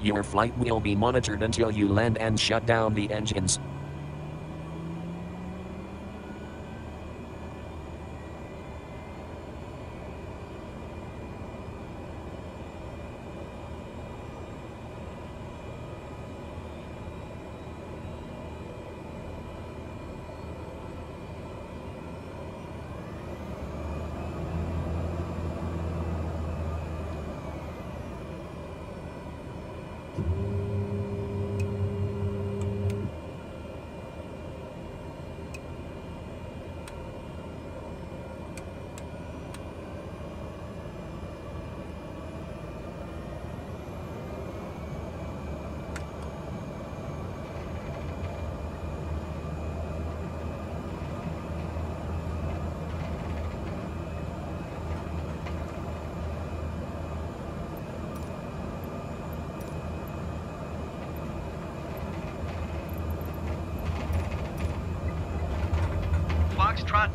Your flight will be monitored until you land and shut down the engines. Foxtrot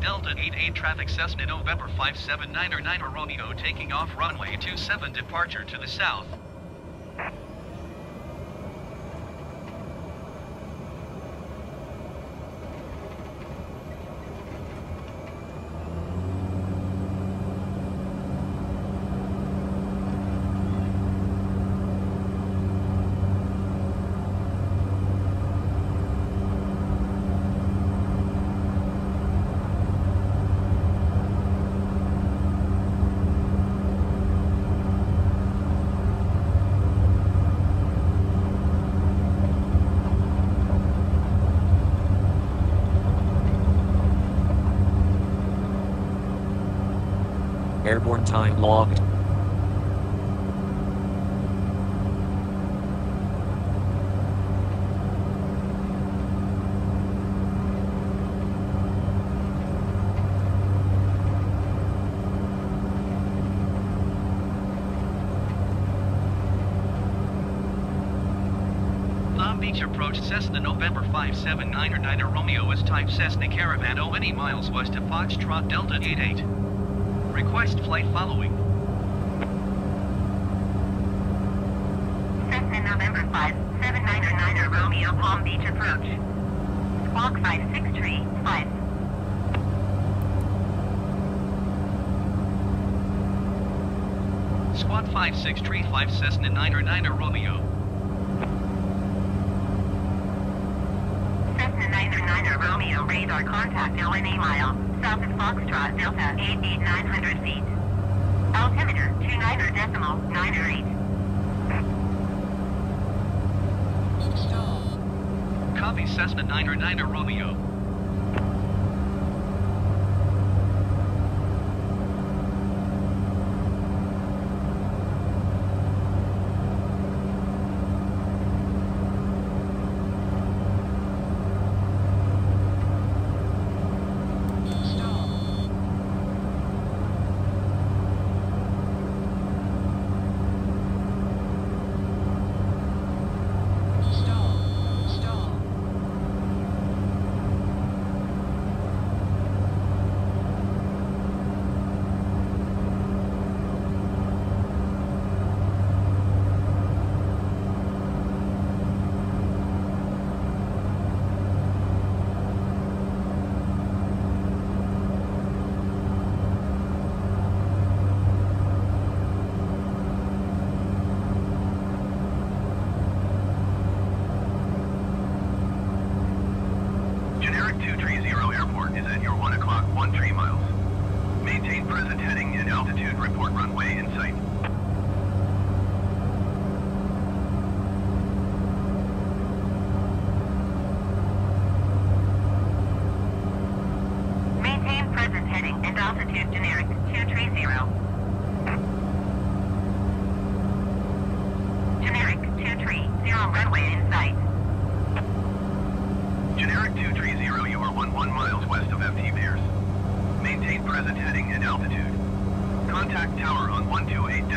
88 traffic Cessna November 579 or 9 Romeo taking off runway 27 departure to the south. Logged. Palm Beach approach Cessna November 579 or Romeo is type Cessna Caravan 0 miles west of Foxtrot Delta 88. Request flight following. Cessna November 5, 7909 Romeo Palm Beach approach. Squawk 563, 5. Squad 5635 Cessna 909 Romeo. Cessna 909 Romeo radar contact LNA mile, south of Foxtrot Delta 88900 feet. Altimeter 29 decimal 98. Copy Cessna 909 Romeo. Generic 230 Airport is at your 1 o'clock 1 tree miles. Maintain present heading and altitude report runway in sight. Maintain present heading and altitude generic 230. Generic 230 runway in sight. Generic 230, you are 11 miles west of FT Pierce. Maintain present heading and altitude. Contact tower on 128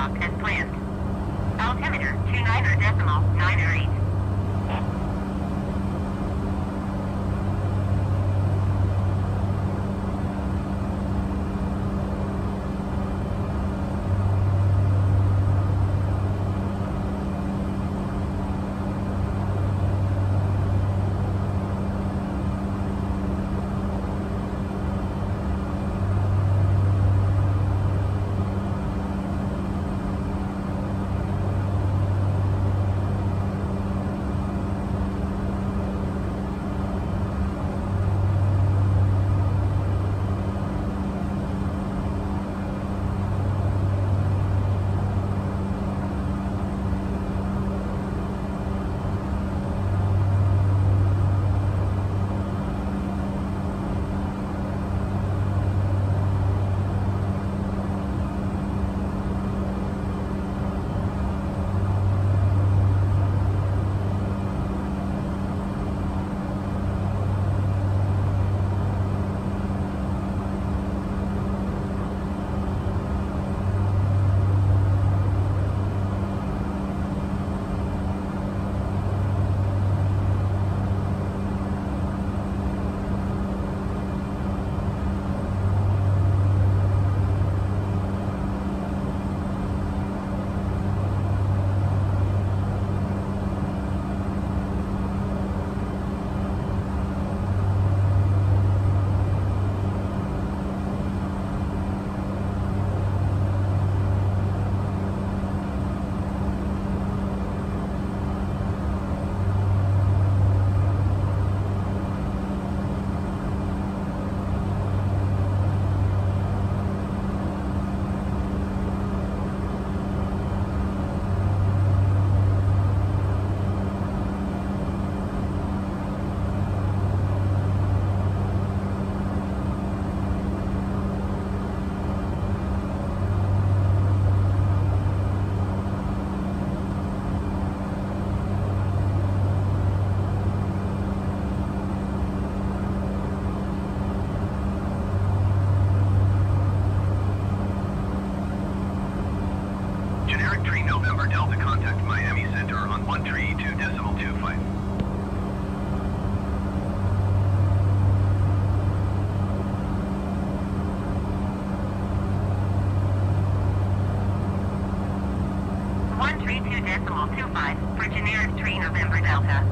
Continue as planned. Altimeter 29er decimal 9er 8. Generic tree November Delta contact Miami Center on 1 tree 2 decimal 25. One three two decimal two five for generic tree November Delta.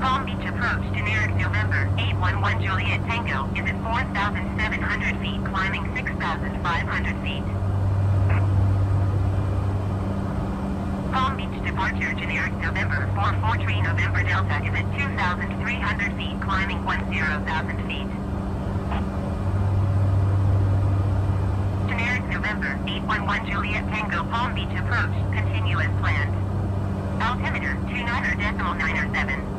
Palm Beach approach generic November 811 Juliet Tango is at 4,700 feet climbing 6,500 Palm Beach departure generic November 44 tree November Delta is at 2,300 feet climbing 10,000 feet. Generic November 811 Juliet Tango Palm Beach approach. Continue as planned. Altimeter 29er decimal 9er 7.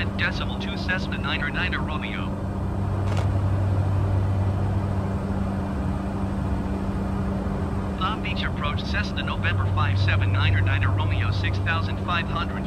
125 decimal 2 Cessna 909 Romeo. Palm Beach approach Cessna November 579 or 9 Romeo 6,500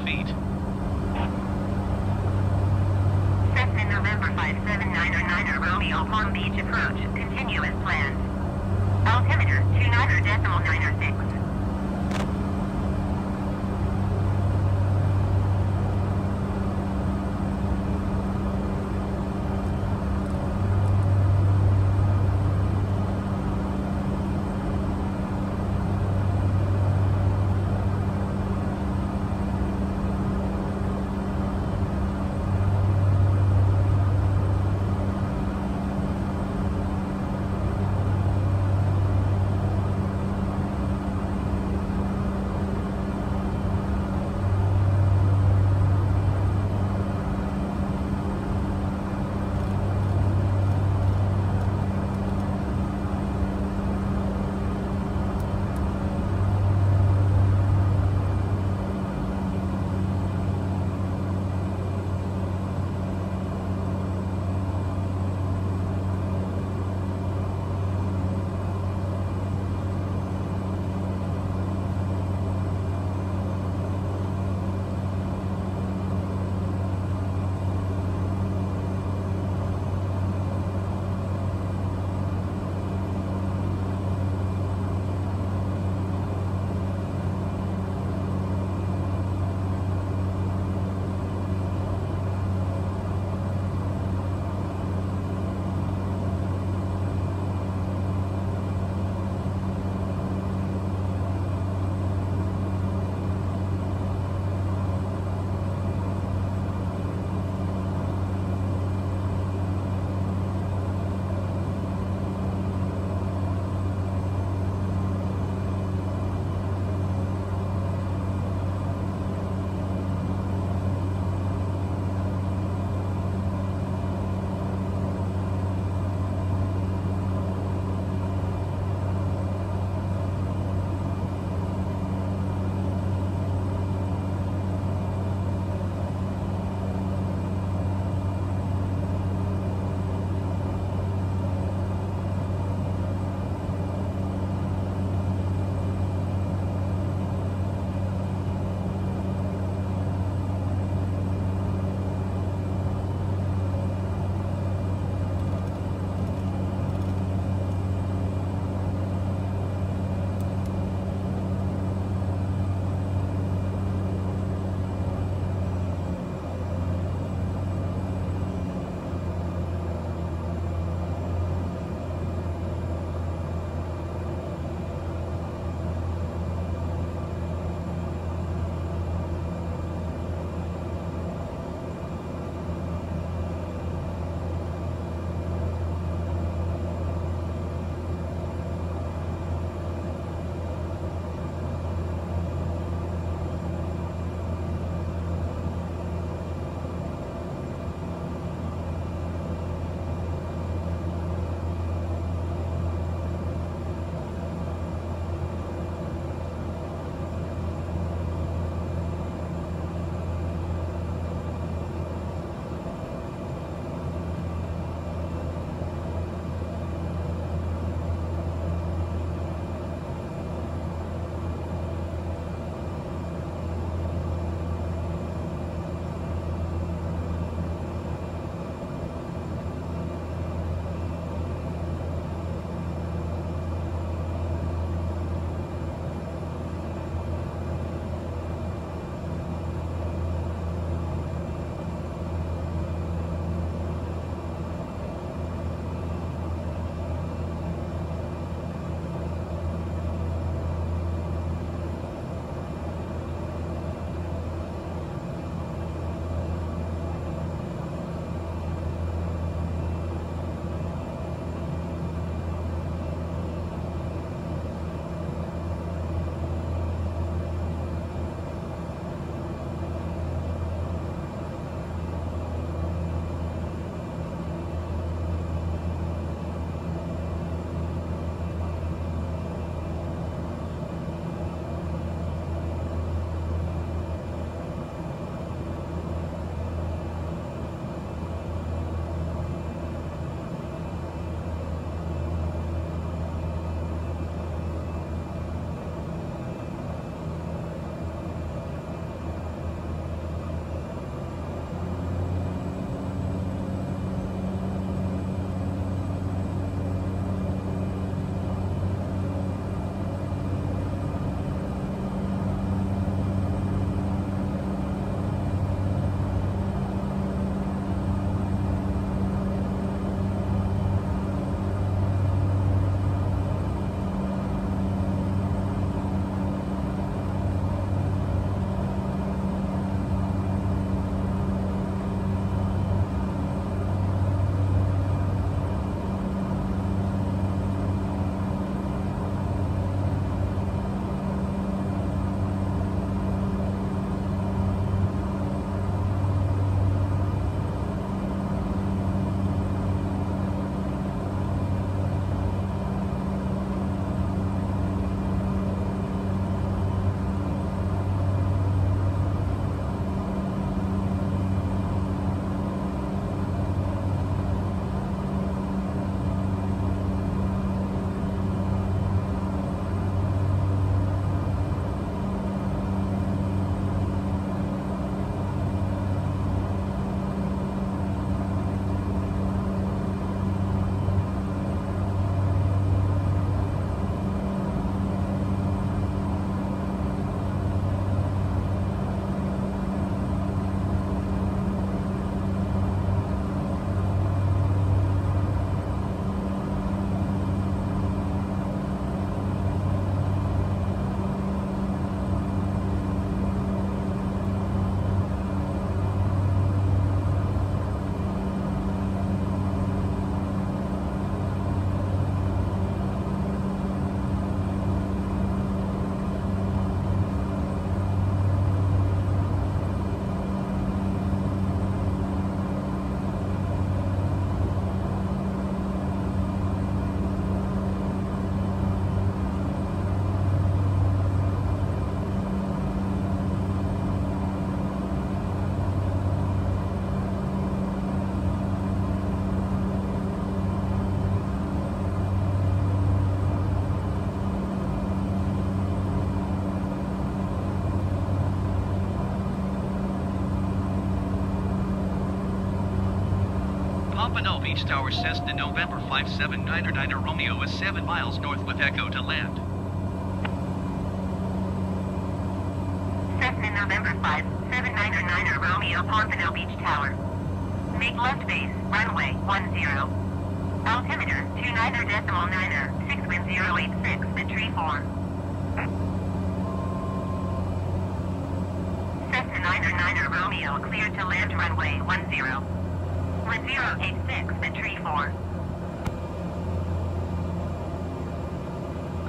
Beach Tower Cessna November 5799 Romeo is 7 miles north with Echo to land. Cessna November 5, 7999 Romeo Pompano Beach Tower. Make left base, runway 10. Altimeter 29er decimal 9er, 6 wind 086 at tree 4. Cessna 9er Romeo cleared to land runway 10. Wind 086 at tree 4.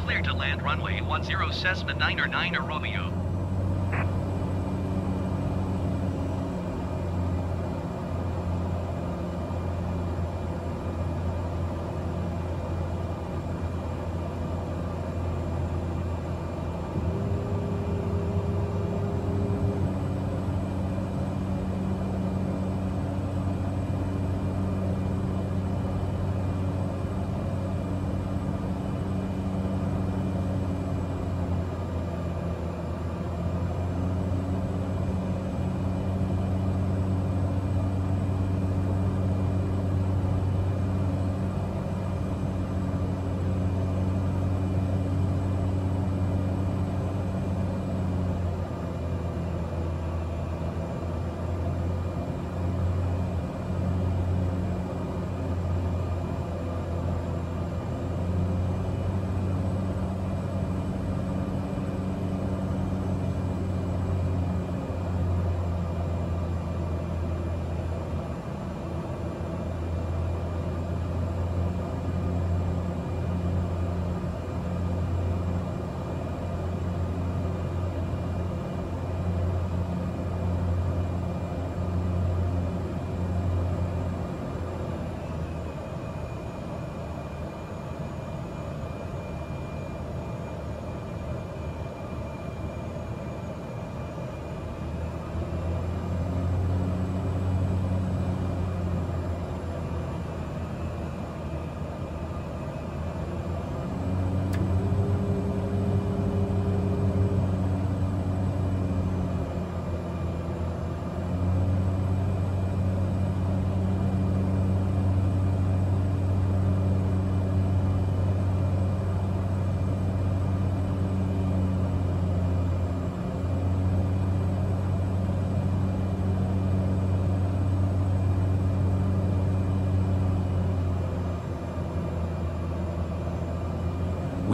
Clear to land runway 10 Cessna 909 Romeo.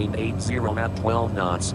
Wind 80 at 12 knots.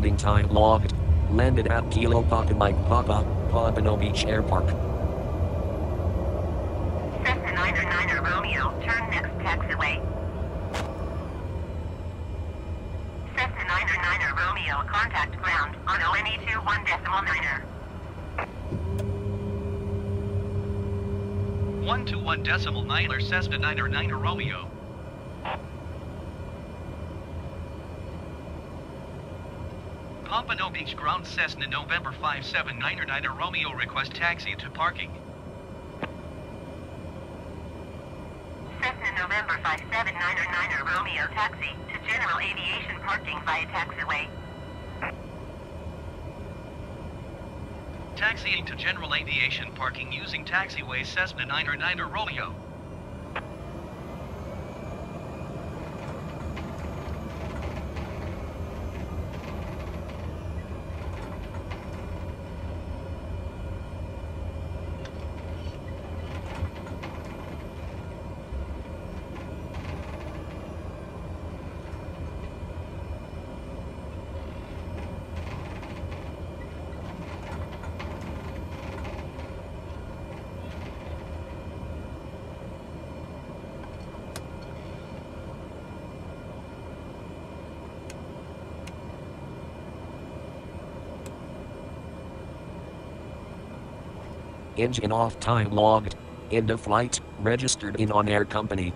Landing time logged. Landed at Kilo Papa Mike Papa, Pompano Beach Airpark. Cessna 909 Romeo, turn next taxiway. Cessna 909 Romeo, contact ground on ONE 21 decimal niner. 121 decimal 9 Cessna 909 Romeo. Ground Cessna November 5799 Romeo request taxi to parking. Cessna November 5799 Romeo taxi to general aviation parking via taxiway. Taxiing to general aviation parking using taxiway Cessna 909 Romeo. Engine off time logged. End of flight, registered in OnAir company.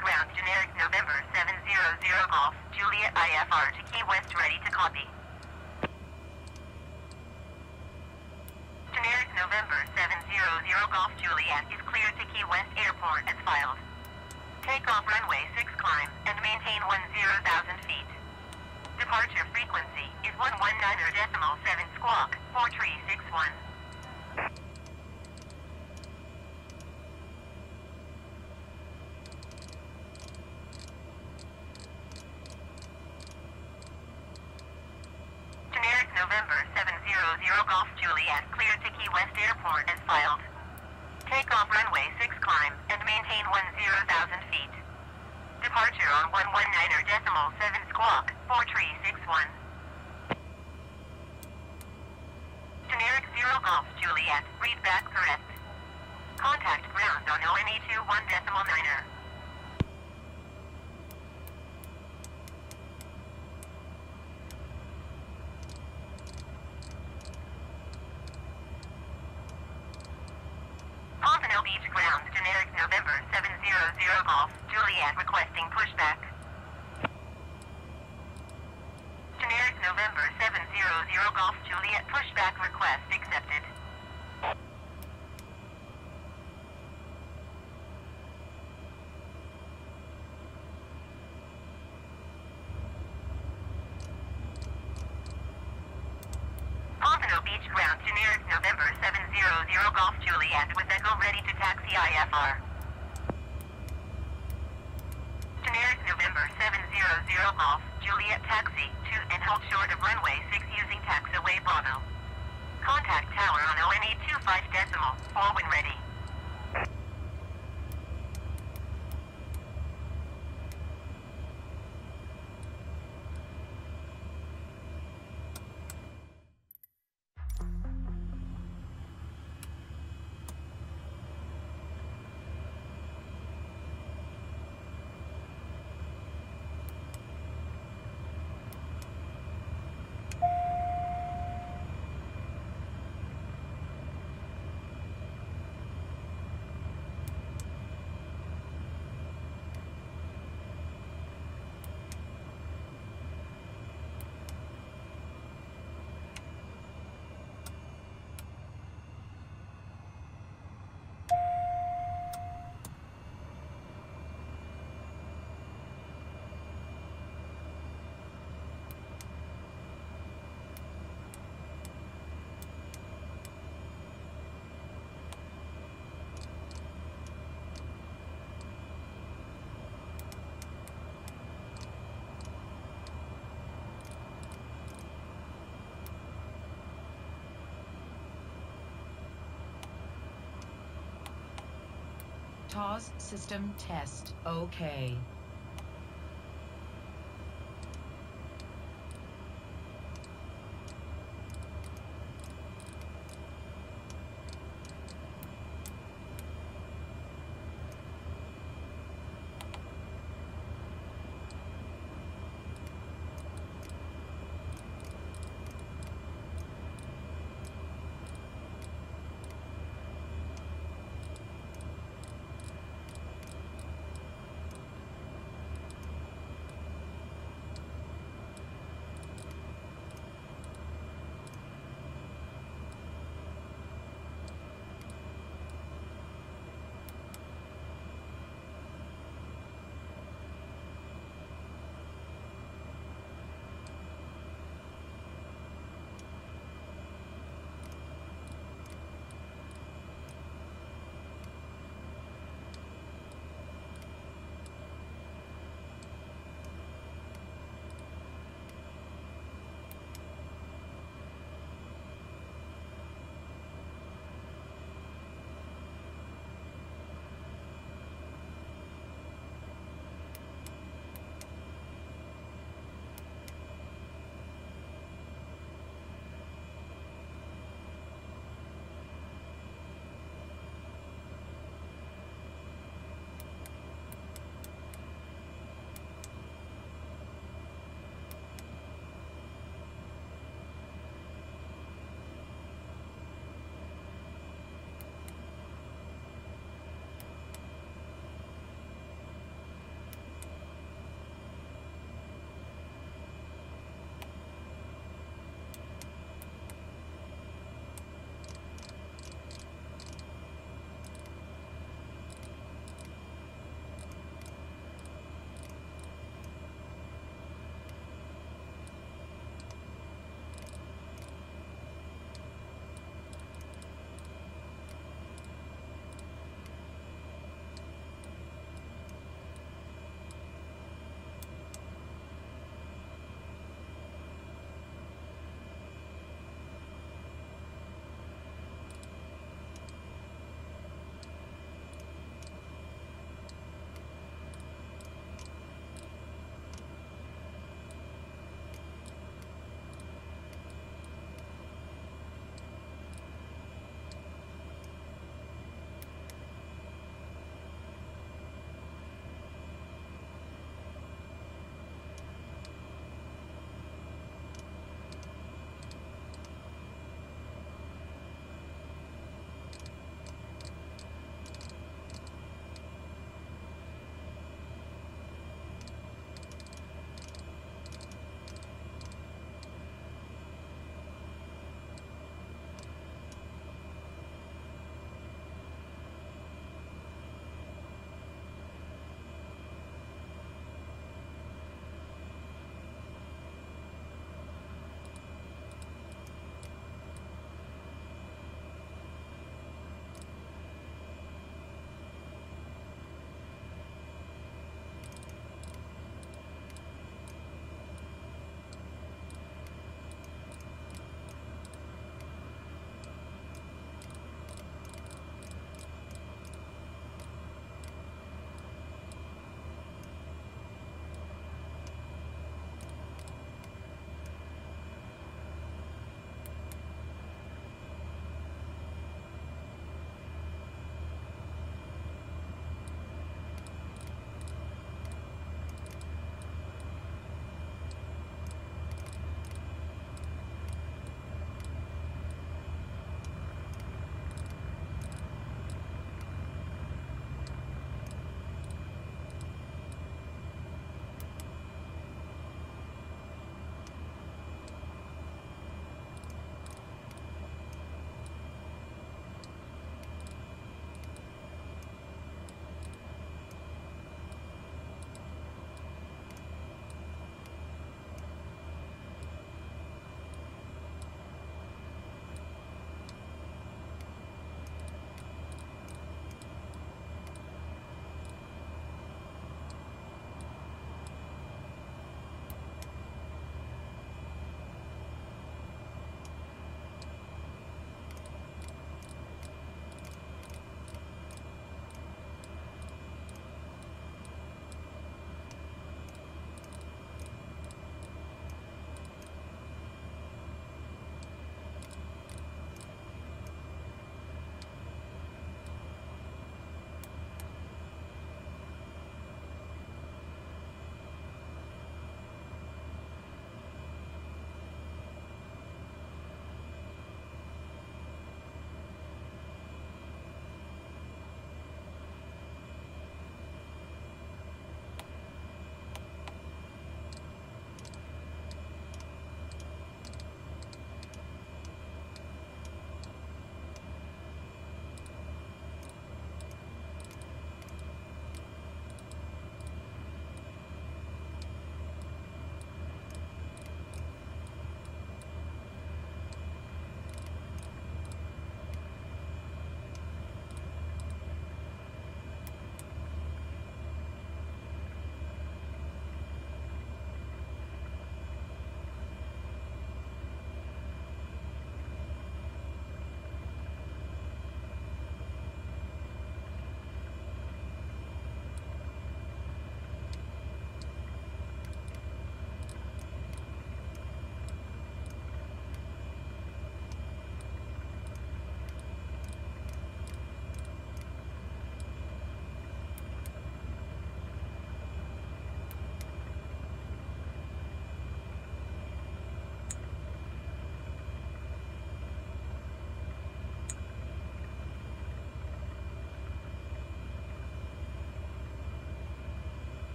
Ground generic November 700 Golf, Juliet IFR to Key West ready to copy. Generic November 700 Golf Juliet is cleared to Key West Airport as filed. Take off runway 6 climb and maintain 10,000 feet. Departure frequency is 119 decimal 7 squawk, 4361. Generic November 700 Golf Juliet cleared to Key West Airport as filed. Take off runway 6 climb and maintain 10,000 feet. Departure on 119 decimal 7 squawk, 4361. Generic 0 Golf Juliet, read back correct. Contact ground on ONE 21 decimal 9er. TAWS system test. Okay.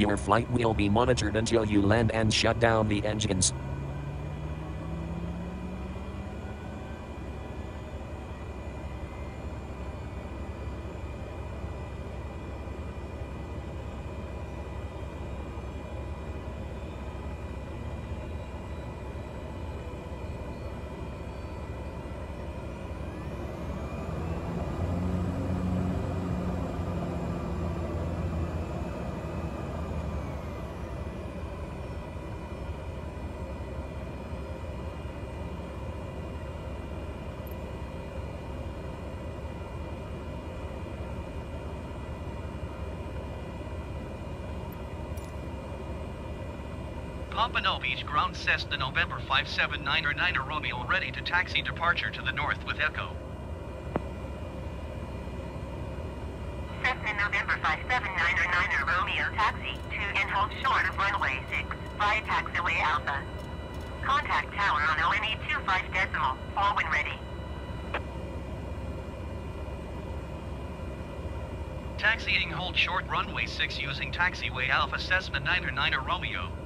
Your flight will be monitored until you land and shut down the engines. Pompano Beach ground Cessna November 579er 9er Romeo ready to taxi departure to the north with Echo. Cessna November 579er Romeo taxi to and hold short of runway 6 via taxiway Alpha. Contact tower on ONE 25 decimal 4 when ready. Taxiing hold short runway 6 using taxiway Alpha Cessna 9er 9er Romeo.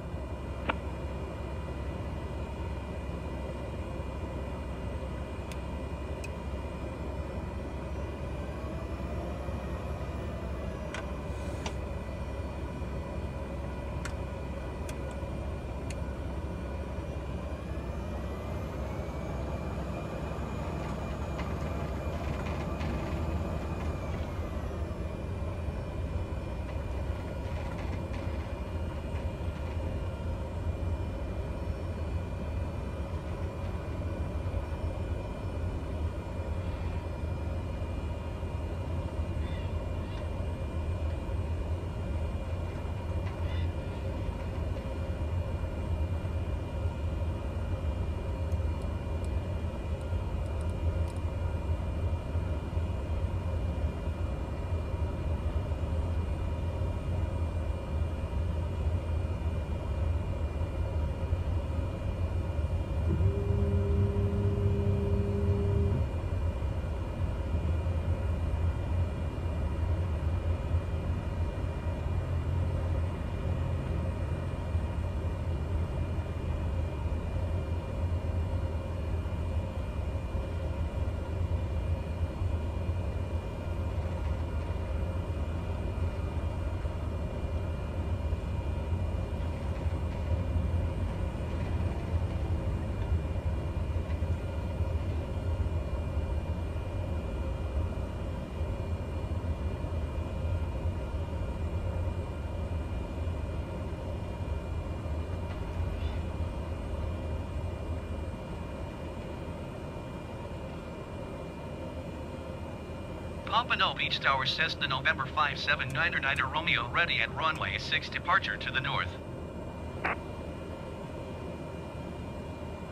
Pompano Beach Tower Cessna November 579er 9er Romeo ready at runway 6 departure to the north.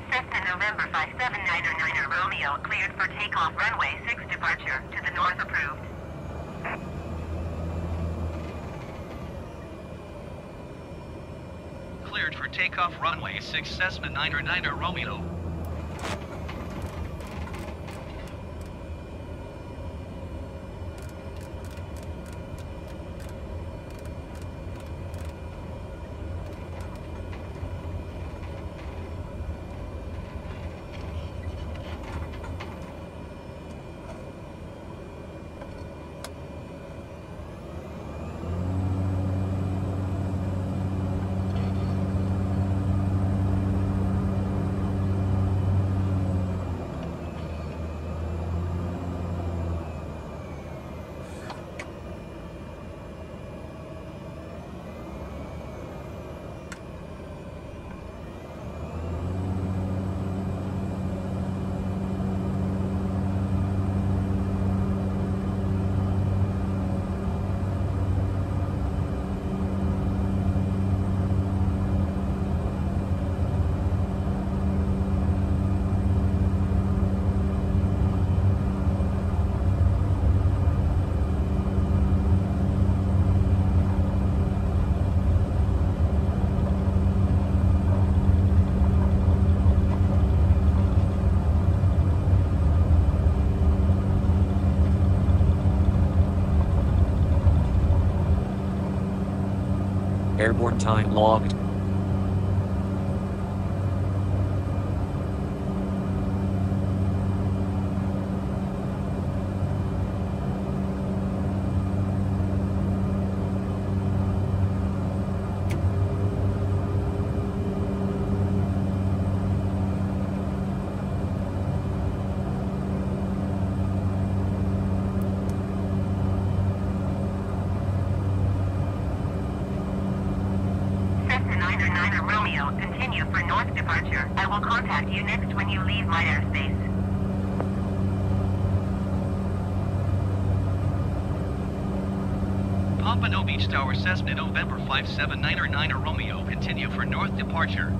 Cessna November 579er 9er Romeo cleared for takeoff runway 6 departure to the north approved. Cleared for takeoff runway 6 Cessna 9er 9er Romeo. Time logged. Cessna 909 Romeo, continue for north departure. I will contact you next when you leave my airspace. Pompano Beach Tower Cessna November 579er Romeo, continue for north departure.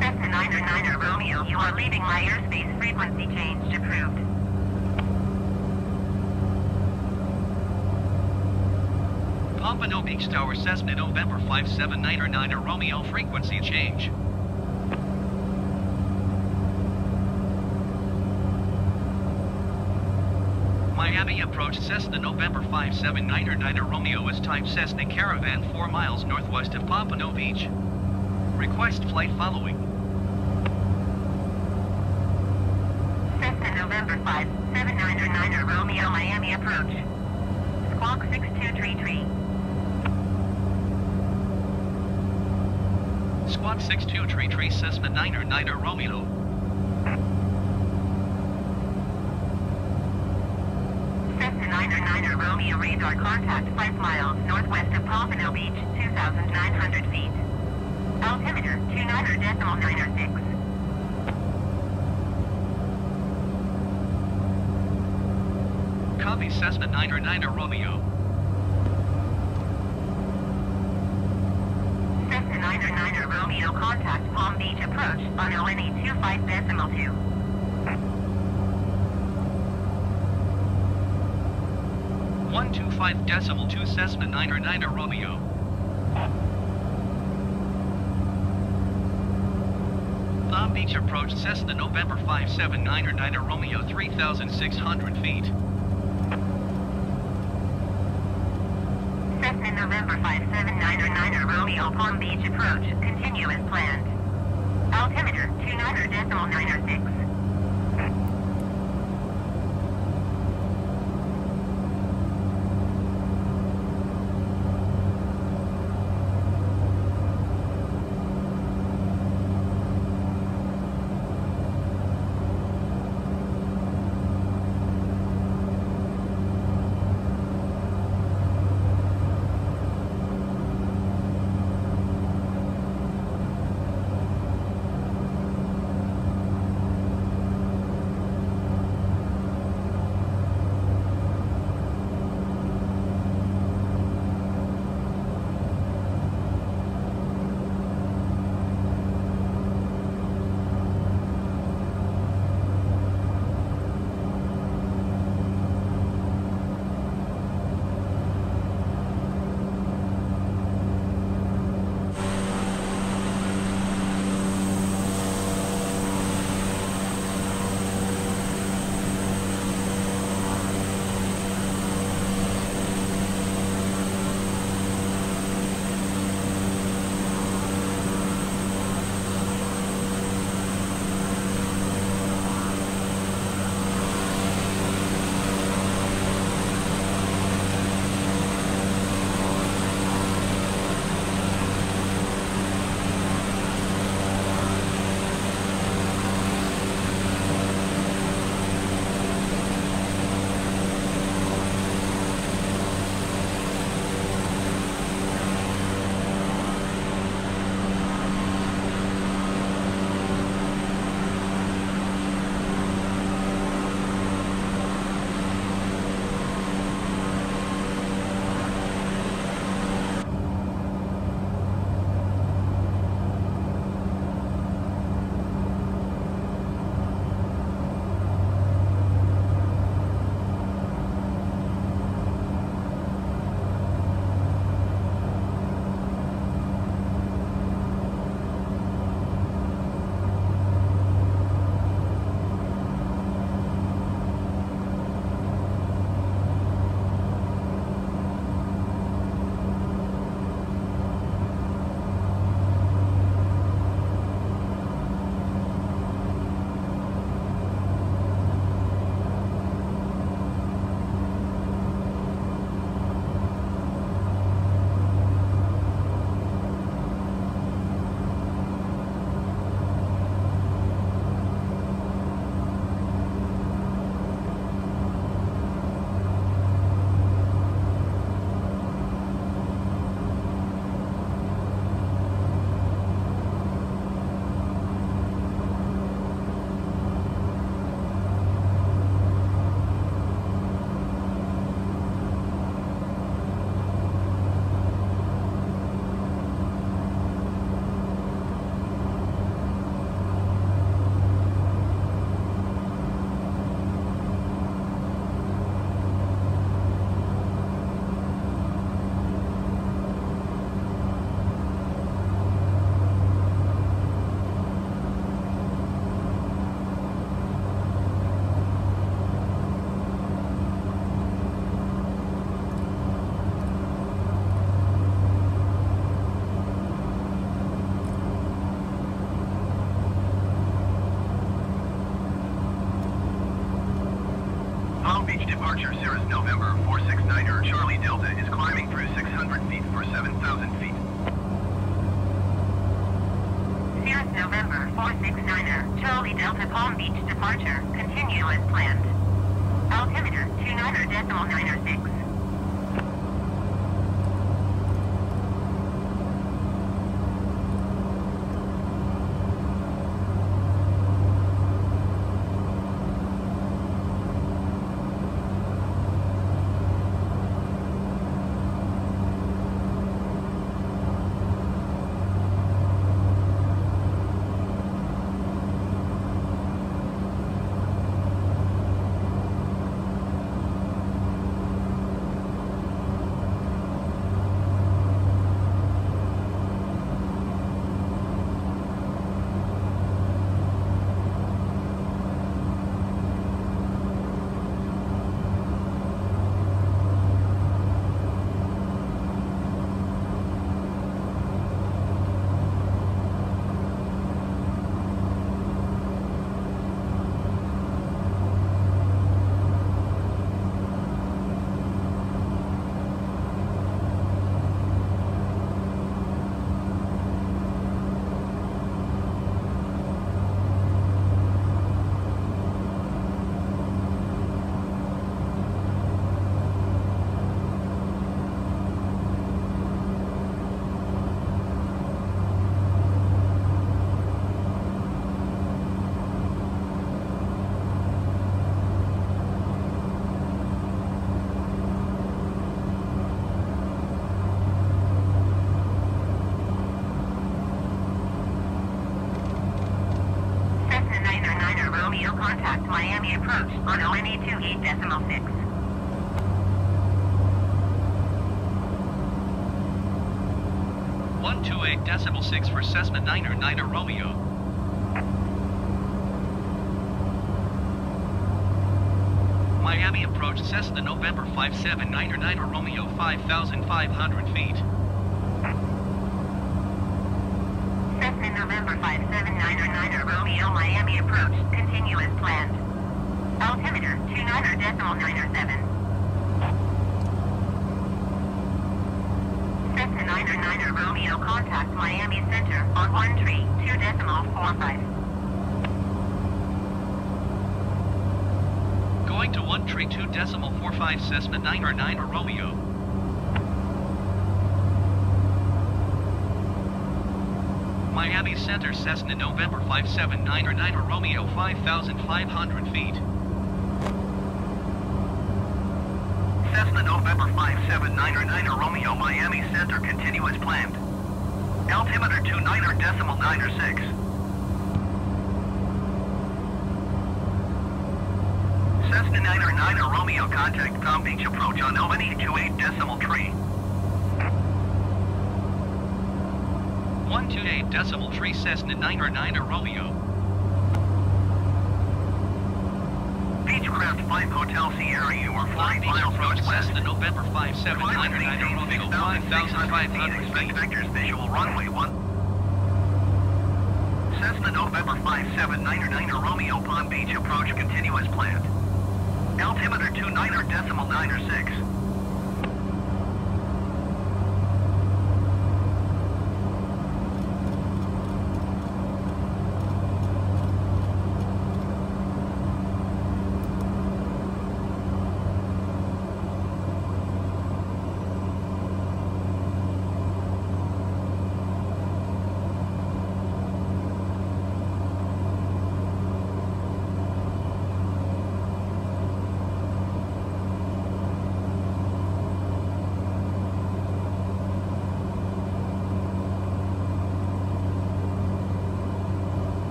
Cessna 909 Romeo, you are leaving my airspace. Frequency changed. Approved. Tower Cessna November 579er Romeo, frequency change. Miami approach Cessna November 579er Romeo is type Cessna Caravan 4 miles northwest of Pompano Beach. Request flight following. Cessna November 5, 7909 Romeo Miami approach. Squawk 6233. Squawk 6233 Cessna 9er Romeo. Cessna 909 Romeo radar contact 5 miles northwest of Pompano Beach, 2,900 feet. Altimeter 29 decimal 906. Copy Cessna 9er Romeo. Cessna 909 Romeo contact Palm Beach approach on ONE 25 decimal 2. One two five decimal two Cessna niner niner Romeo. Palm Beach approach Cessna November 579er niner Romeo 3,600 feet. Cessna November 57909 Romeo Palm Beach approach. Continue as planned. Six for Cessna Niner Niner Romeo. Miami approach Cessna November 579er Niner Romeo 5,500 feet. Cessna November 579er Romeo Miami approach, continue as planned. Altimeter 29er decimal 907. Cessna 909er Romeo contact Miami Center on 1 tree 2 decimal 45. Going to one tree two decimal four five Cessna Niner Niner Romeo. Miami Center Cessna November 579er or Romeo 5,500 feet. Cessna November 579 or 9 or Romeo Miami Center continue as planned. Altimeter 29er decimal 96. Cessna 909er Romeo contact Palm Beach approach on ONE 28 decimal tree. One two eight decimal three Cessna Niner Niner Romeo. Beechcraft 5 Hotel Sierra, you are Flying 5 Beach miles northwest. Cessna November 579er Niner Romeo 5,500 Expect feet. vectors visual runway 1. Cessna November 579er Romeo Palm Beach approach continue as planned. Altimeter 29 or decimal 96.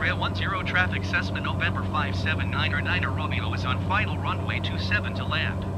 X-ray 10 traffic Cessna November 579er 9er Romeo is on final runway 27 to land.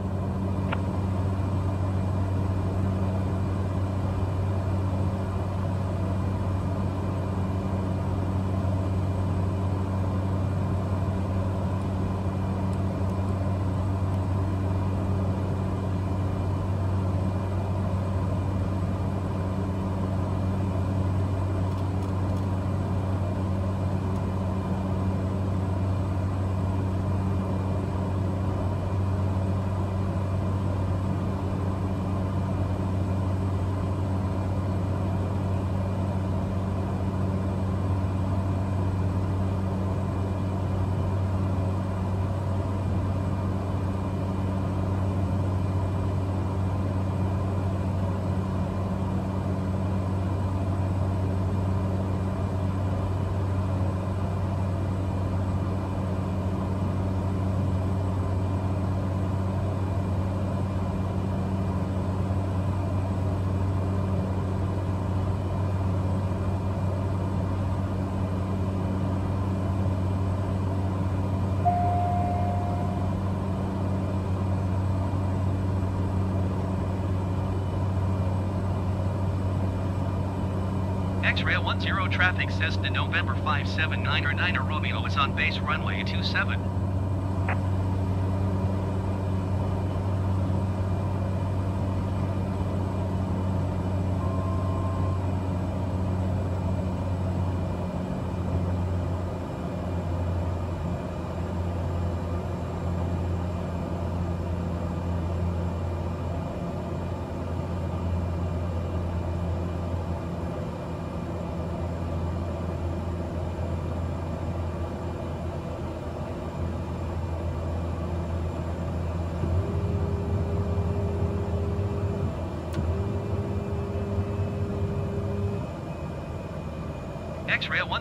November 579er 9er Romeo is on base runway 27.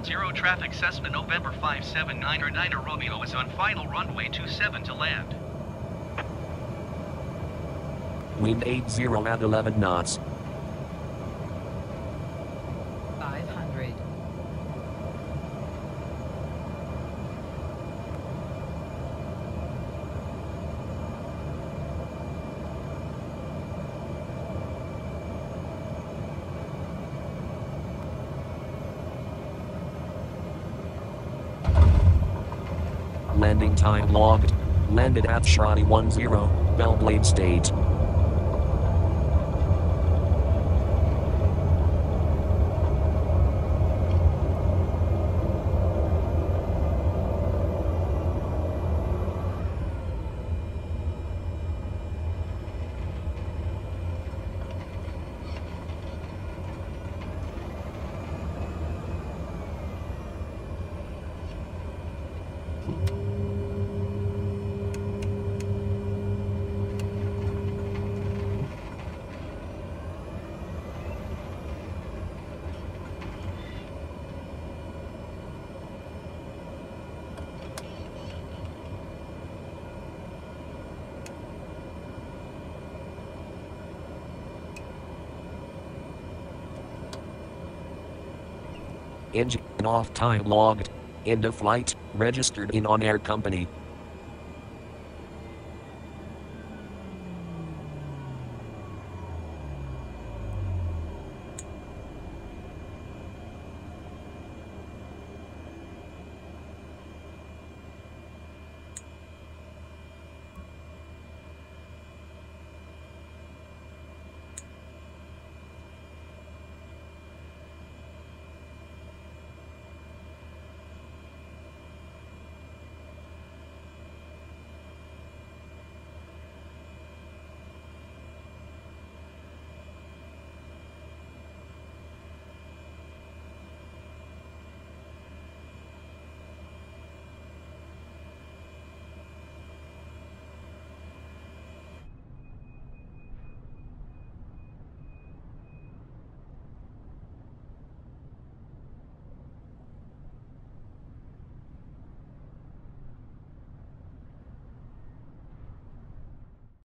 10 traffic Cessna November 579er 9er Romeo is on final runway 27 to land. Wind 80 at 11 knots. 500. Landing time logged. Landed at Shadi 10, Belle Glade State. Engine off time logged. End of flight, registered in OnAir company.